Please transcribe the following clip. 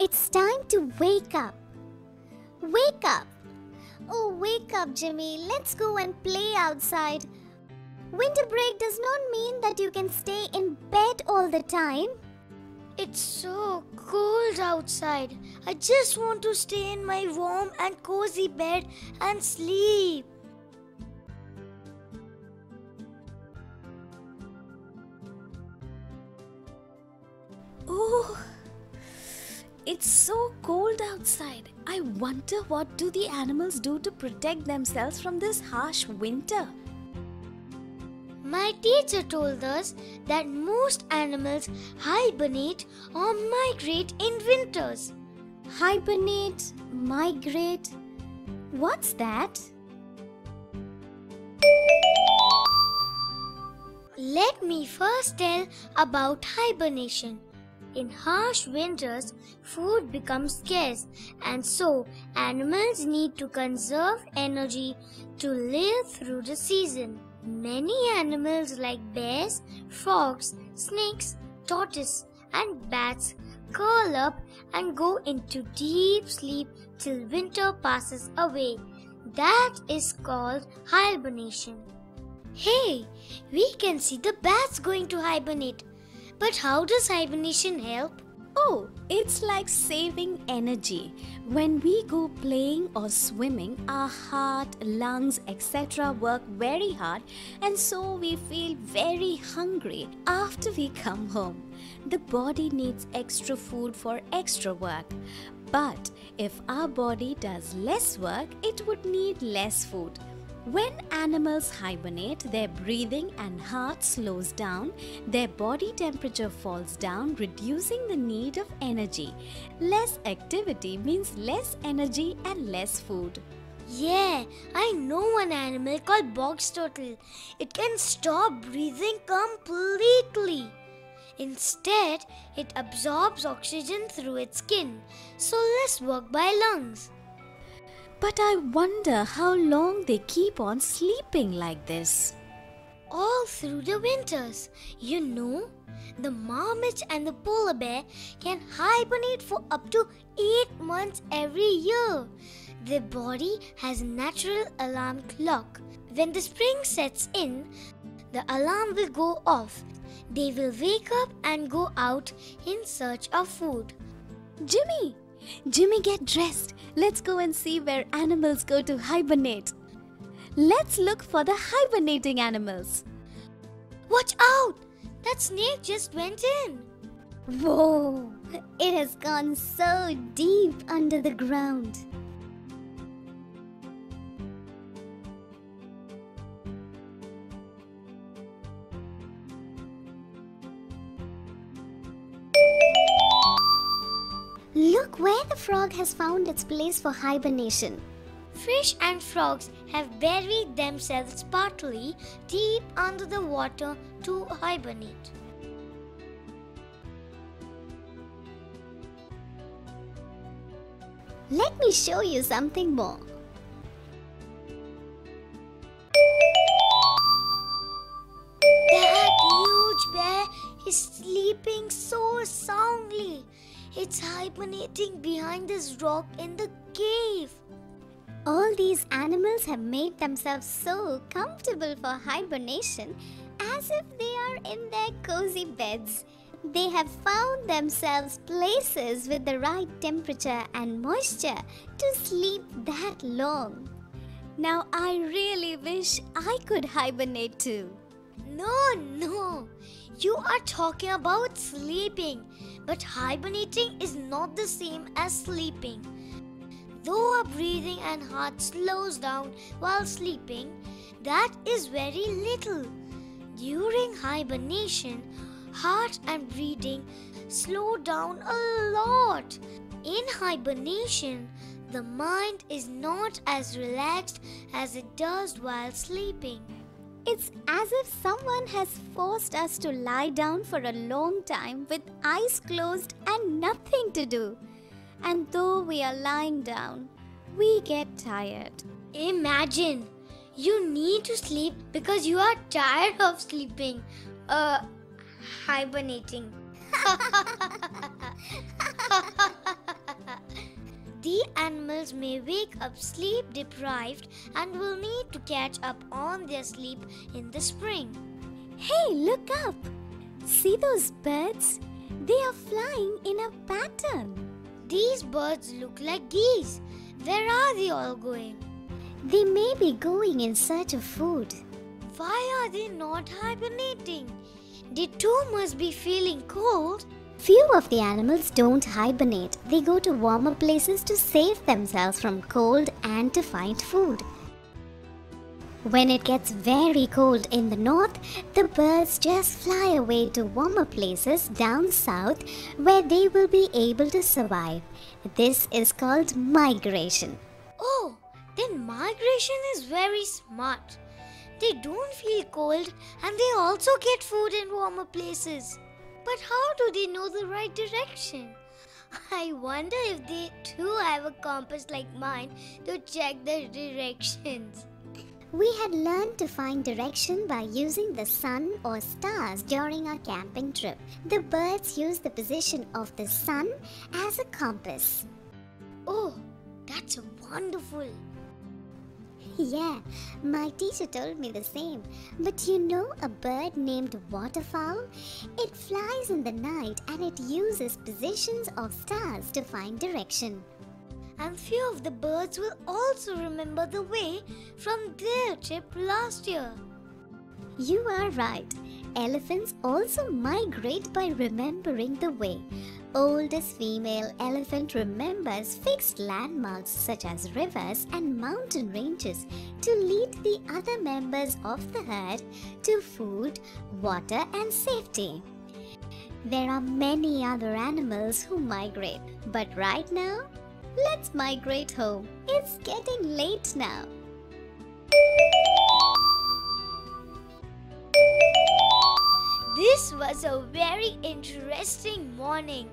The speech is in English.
It's time to wake up. Wake up. Oh, wake up, Jimmy. Let's go and play outside. Winter break does not mean that you can stay in bed all the time. It's so cold outside. I just want to stay in my warm and cozy bed and sleep. Oh, it's so cold outside. I wonder what do the animals do to protect themselves from this harsh winter? My teacher told us that most animals hibernate or migrate in winters. Hibernate, migrate. What's that? Let me first tell about hibernation. In harsh winters, food becomes scarce, and so animals need to conserve energy to live through the season. Many animals like bears, frogs, snakes, tortoises, and bats curl up and go into deep sleep till winter passes away. That is called hibernation. Hey, we can see the bats going to hibernate. But how does hibernation help? Oh, it's like saving energy. When we go playing or swimming, our heart, lungs, etc. work very hard, and so we feel very hungry after we come home. The body needs extra food for extra work. But if our body does less work, it would need less food. When animals hibernate, their breathing and heart slows down, their body temperature falls down, reducing the need of energy. Less activity means less energy and less food. Yeah, I know one animal called box turtle. It can stop breathing completely. Instead, it absorbs oxygen through its skin, so less work by lungs. But I wonder how long they keep on sleeping like this. All through the winters, you know, the marmot and the polar bear can hibernate for up to 8 months every year. Their body has a natural alarm clock. When the spring sets in, the alarm will go off. They will wake up and go out in search of food. Jimmy! Jimmy, get dressed. Let's go and see where animals go to hibernate. Let's look for the hibernating animals. Watch out! That snake just went in. Whoa! It has gone so deep under the ground. Look where the frog has found its place for hibernation. Fish and frogs have buried themselves partly deep under the water to hibernate. Let me show you something more. That huge bear is sleeping so soundly. It's hibernating behind this rock in the cave. All these animals have made themselves so comfortable for hibernation as if they are in their cozy beds. They have found themselves places with the right temperature and moisture to sleep that long. Now, I really wish I could hibernate too. No, no. You are talking about sleeping, but hibernating is not the same as sleeping. Though our breathing and heart slows down while sleeping, that is very little. During hibernation, heart and breathing slow down a lot. In hibernation, the mind is not as relaxed as it does while sleeping. It's as if someone has forced us to lie down for a long time with eyes closed and nothing to do. And though we are lying down, we get tired. Imagine you need to sleep because you are tired of sleeping. Uh, hibernating. animals may wake up sleep deprived and will need to catch up on their sleep in the spring. Hey, look up! See those birds? They are flying in a pattern. These birds look like geese. Where are they all going? They may be going in search of food. Why are they not hibernating? They too must be feeling cold. Few of the animals don't hibernate. They go to warmer places to save themselves from cold and to find food. When it gets very cold in the north, the birds just fly away to warmer places down south where they will be able to survive. This is called migration. Oh, then migration is very smart. They don't feel cold and they also get food in warmer places. But how do they know the right direction? I wonder if they too have a compass like mine to check the directions. We had learned to find direction by using the sun or stars during our camping trip. The birds use the position of the sun as a compass. Oh, that's wonderful. Yeah, my teacher told me the same. But you know a bird named waterfowl? It flies in the night and it uses positions of stars to find direction. And few of the birds will also remember the way from their trip last year. You are right. Elephants also migrate by remembering the way. Oldest female elephant remembers fixed landmarks such as rivers and mountain ranges to lead the other members of the herd to food, water, and safety. There are many other animals who migrate, but right now, let's migrate home. It's getting late now. This was a very interesting morning.